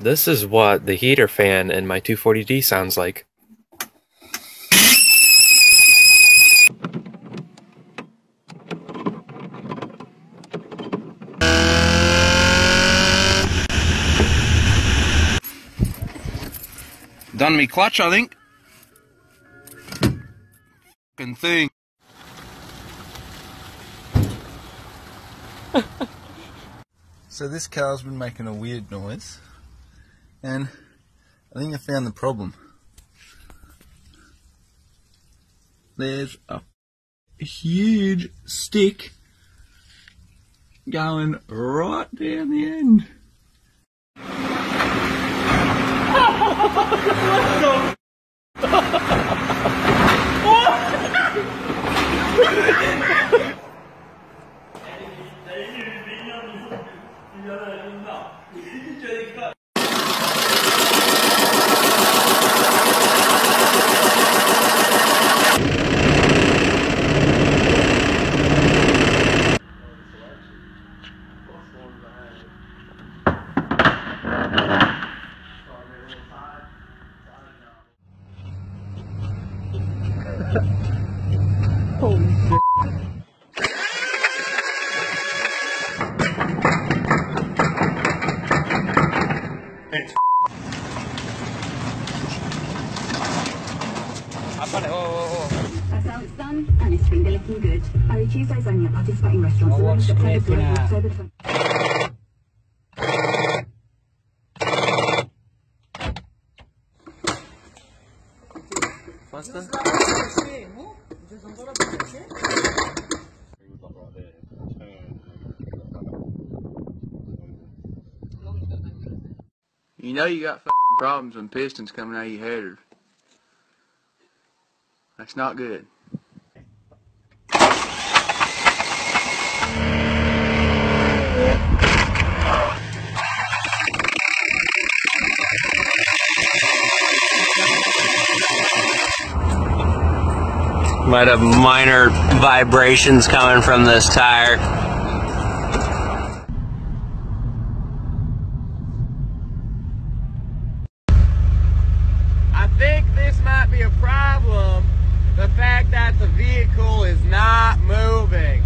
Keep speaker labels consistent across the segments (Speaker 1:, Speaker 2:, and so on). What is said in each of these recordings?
Speaker 1: This is what the heater fan in my 240D sounds like.
Speaker 2: Done me clutch, I think. Fucking thing. so this car's been making a weird noise, and I think I found the problem. There's a huge stick going right down the end.
Speaker 3: That's how it's done, and it's finger looking good. Only Tuesdays only at participating restaurants.
Speaker 4: Well, what's
Speaker 3: October
Speaker 4: clicking
Speaker 3: 12th,
Speaker 4: at?
Speaker 3: October 20th.
Speaker 2: You know you got fucking problems when pistons coming out of your header. That's not good.
Speaker 5: Might have minor vibrations coming from this tire.
Speaker 4: I think this might be a problem. The fact that the vehicle is not moving.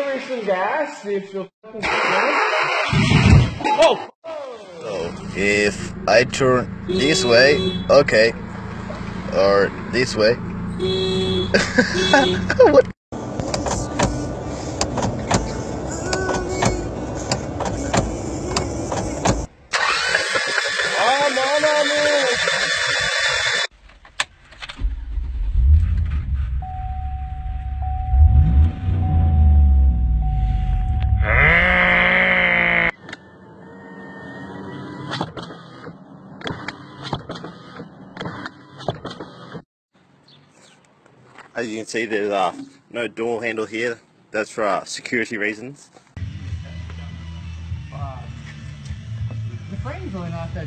Speaker 4: Give her some gas, see if she'll fucking Oh!
Speaker 6: So if I turn this way, okay, or this way. what? You can see, there's uh, no door handle here. That's for uh, security reasons.
Speaker 4: The frame's really not that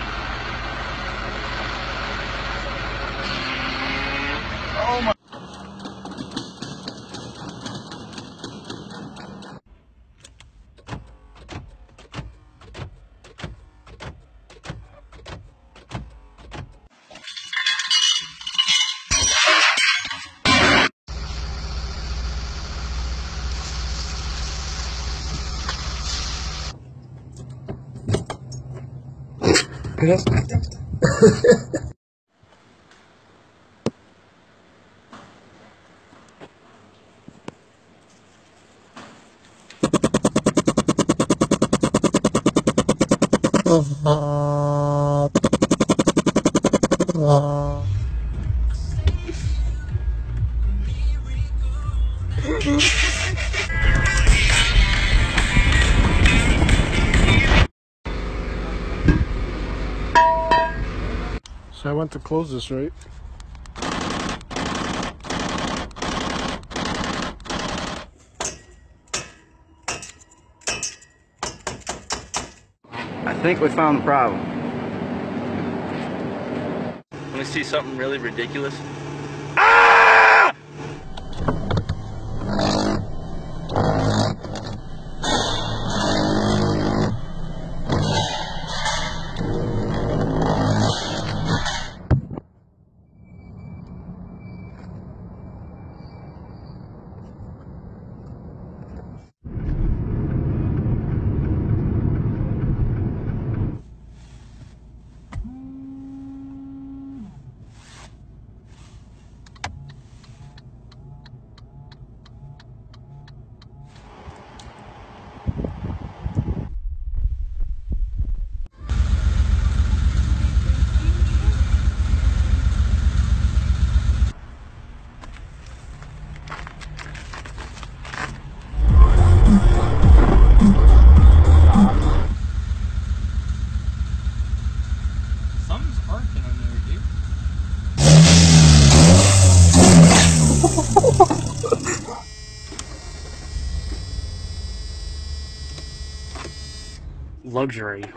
Speaker 4: Прекрасно. Uh-huh.
Speaker 7: So I went to close this, right?
Speaker 8: I think we found the problem.
Speaker 9: Let me see something really ridiculous.
Speaker 5: Luxury.